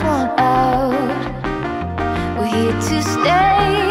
out. We're here to stay.